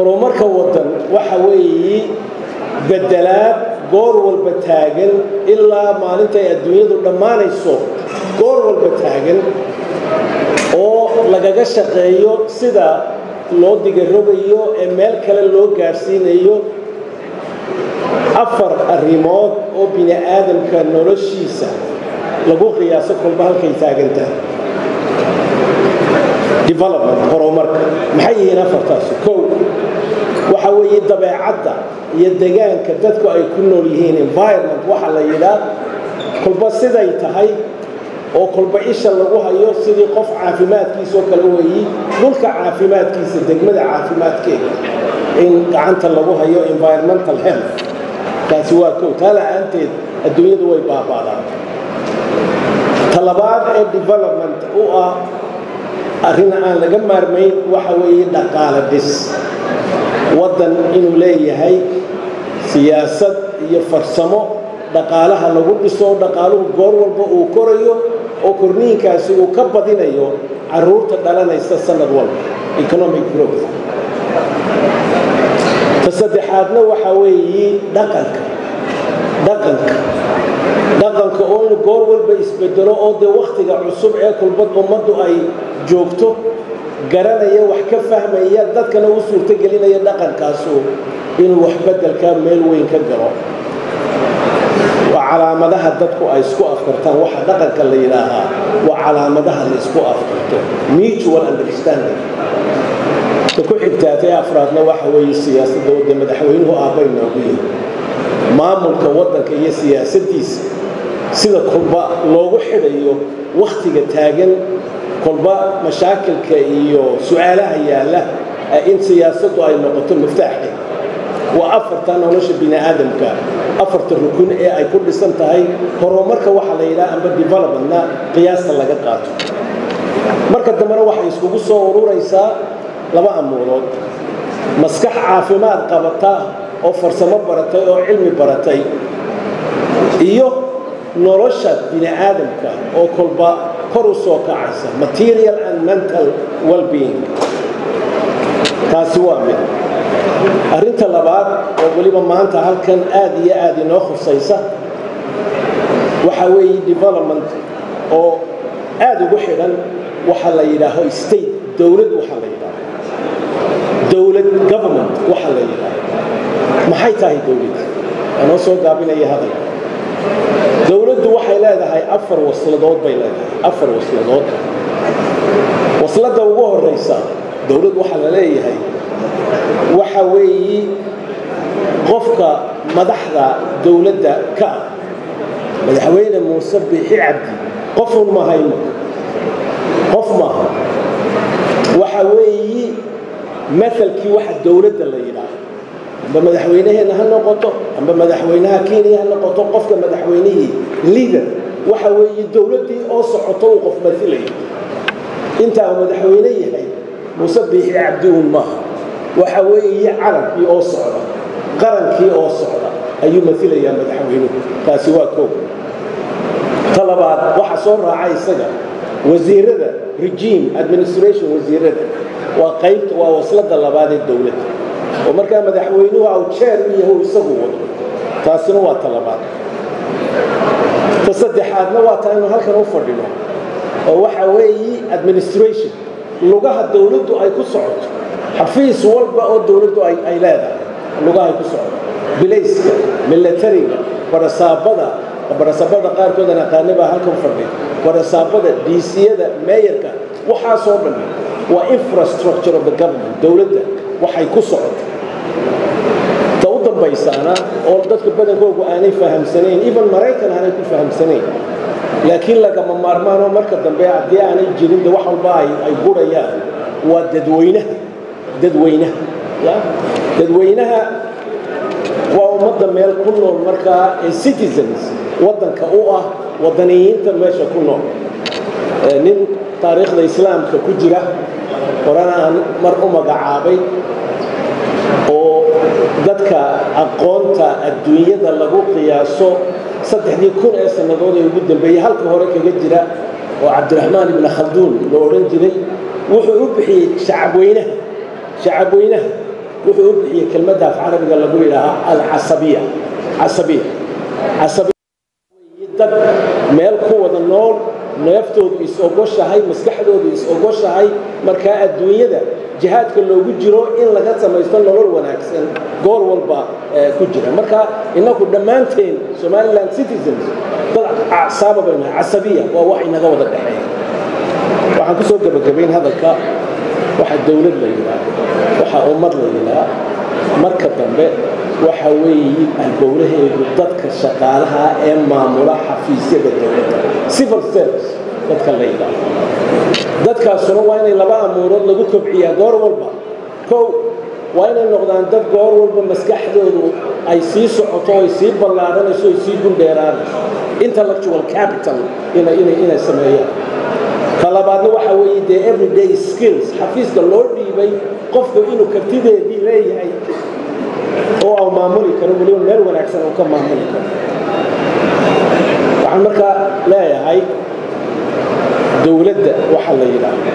horumarka waddan waxa weeye bedelaad goor walba taagan ilaa maalintay adduunyadu dhammaanayso goor walba taagan oo lagaga shaqeeyo sida loo digarogayo ee meel kale loo gaadhsiinayo afar arrimood oo bini aadamka noloshiisa lagu qiyaaso kolba halkay taagan tahay development horumarka maxay yihiin afartaasi? Kow weeye dabeecadda iyo degaanka dadku ay ku nool yihiin environment waxa la yidhaa kolba siday tahay oo kolba isha lagu hayo sidii qof caafimaadkiisoo kale weeyi dhulka caafimaadkiisa degmada caafimaadkeeda in gacanta lagu hayo environmental health. Taasi waa kow. Taa la'aanteed adduunyadu way baaba'daan. Talabaad ee development u ah arrin aan laga maarmayn waxa weeye dhaqaale dhis waddan inuu leeyahay siyaasad iyo farsamo dhaqaalaha lagu dhiso dhaqaaluhu goor walba uu korayo oo korniinkaasi uu ka badinayo carruurta dhalanaysa sanad walba. Economic growth. Ta saddexaadna waxa weeye dhaqanka. Dhaqanka. Dhaqanka oo in goor walba isbedelo oo dee wakhtiga cusub ee kulbad ummaddu ay joogto garanaya wax ka fahmaya dadkana u suurtogelinaya dhaqankaasu inuu wax beddelka meel weyn ka galo. Waa calaamadaha dadku ay isku afkartaan waxa dhaqanka la yidhaahaa waa calaamadaha la isku afkarto. Mutual understanding. Ta ku xigtaatay afraadna waxa weeye siyaasadda wadda madaxweynuhu aabbay noogu yihi maamulka waddanka iyo siyaasaddiisa sida kolba loogu xidhayo wakhtiga taagan kolba mashaakilka iyo su'aalaha yaalla in siyaasaddu ay noqoto miftaaxi. Waa afarta nolosha bini aadamka afarta rukun ee ay ku dhisan tahay horumarka waxaa la yidhaha amba developmentna qiyaasta laga qaato. Marka dambena waxay iskugu soo ururaysaa laba amuurood maskax caafimaad qabata oo farsamo baratay oo cilmi baratay. Iyo nolosha bini aadamka oo kolba kor u soo kacaysa. Material and mental well-being. Taasi waa mid. Arrinta labaad oo weliba maanta halkan aad iyo aad inoo khusaysa waxa weeye development oo aad ugu xidhan waxa la yidhaaho state dowlad waxa la yidhaaho. Dowlad government waxa la yidhaaho. Maxay tahay dowlad? Anoo soo gaabinaya hadal dowladdu waxay leedahay afar wasladood bay leedahay. Afar wasladood. Wasladda ugu horeysa dowlad waxaa la leeyahay waxa weeye qofka madaxda dowladda ka ah madaxweyne muuse biixi cabdi qofun mahayno qof maaha waxa weeye maalkii waxa dowladda la yidhaaho amba madaxweynaheenna ha noqoto amba madaxweynaha kenya ha noqoto qofka madaxweynihii liader waxa weeye dowladdii oo socoto uu qof mailayo intaa uu madaxweyne yahay muuse biixi cabdiun maaha. Waxa weeye calankii oo socda qarankii oo socda ayuu mailayaa madaxweynuhu taasi waa koob ta waxa soo raaca isaga wasiirada regime administration wasiirada. Waa qaybta waa waslada labaad ee dowladda oo markaa madaxweynuhu aw jeer u yahay isagu wado. Taasina waa ta labaad ta saddexaadna waa taa inu halkan u fadhino oo waxa weeye administration lugaha dowladdu ay ku socoto xafiis walba oo dowladdu ay leedahay lugaha ay ku socoto. Bilayska milatariga barasaabada barasaabada qaarkoodan aqaani baa halkan fadhiya barasaabada diisiyada meeyarka waxaasoo dhan waa infrastructure of the government dowladda waxay ku socoto ta u dambaysaana oo dadka badankoogu aanay fahamsanayn even maraykan aanay ku fahamsanayn. Laakiin lagama maarmaanoo marka dambe haddii aanay jirin de wax walba ay gurayaan. Waa dadweynaha dadweynaha dadweynaha waa ummadda meel ku nool markaa ee citizens waddanka u ah waddaniyiinta meesha ku nool. Nin taariikhda islaamka ku jira horena mar u magacaabay oo dadka aqoonta adduunyada lagu qiyaaso saddexdii kun ee sannadood ee ugu dambeeyey halka hore kaga jira oo cabdiraxmaan ibni khalduun la odhan jiray wuxuu u bixiyey shacabweynaha. Shacabweynaha wuxuu u bixiyey kelmadda af carabiga lagu yidhaahaa alcasabiya. Casabiya. Casabiya. Dad meel ku wada nool neeftoodu is ogoshahay maskaxdoodu is ogoshahay markaa adduunyada jihaadka loogu jiro in laga samaysto nolol wanaagsan goor walba ku jira. Marka inagu dhammaanteen somaliland citizens dad acsaaba baynu casabiya waa wax inaga wada dhexeeya. Waxaan ku soo gebagabayn hadalka waxaa dowlad la yidhaah waxaa ummad la yidhaah marka dambe waxa weeye albowlaheedu dadka shaqaalaha ee maamula xafiisyada dowladda civil service dadka la yidhaah dadkaasuna waa inay laba amuurood lagu kobciyaa goor walba. Kow waa inay noqdaan dad goor walba maskaxdoodu ay sii socoto ay sii ballaadhanayso ay sii guldheeraanayso intellectual capital inay sameeyaan. Ka labaadna waxa weeye dee everyday skills xafiiska loo dhiibay qofku inuu kartideedii leeyahay oo maamuli karo weliba meel wanaagsan uu ka maamuli karo waxaan markaa leeyahay dowladda waxaa la yidhaahdo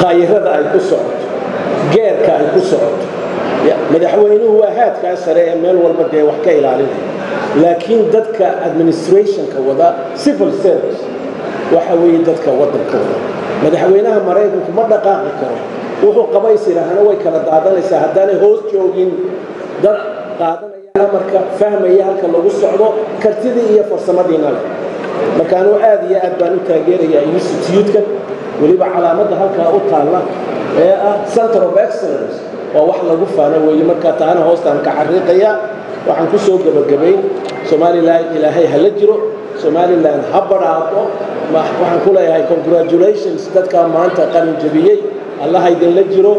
taayirada ay ku socoto geerka ay ku socoto. Madaxweynuhu waa haadkaa sare ee meel walba dee wax ka ilaalinaya laakiin dadka administrationka wada civil service waxa weeye dadka waddanka wada. Madaxweynaha maraykanku ma dhaqaaqi karo wuxuu qabays yidhaahana way kala daadanaysaa. Haddaanay hoos joogin dad qaadanaya amarka fahmaya halka lagu socdo kartidii iyo farsamadiina leh. Marka anuu aad iyo aad baan u taageerayaa institute-kan weliba calaamadda halkaa u taalla ee ah center of excellence waa wax lagu faano weeye. Markaa taana hoostaan ka xariiqaya. Waxaan ku soo gebagabayn somalilan ilaahay ha la jiro. Somalilan ha badhaaqo waxaan ku leeyahay congratulations. Dadkaa maanta qalin jabiyey allaha idinla jiro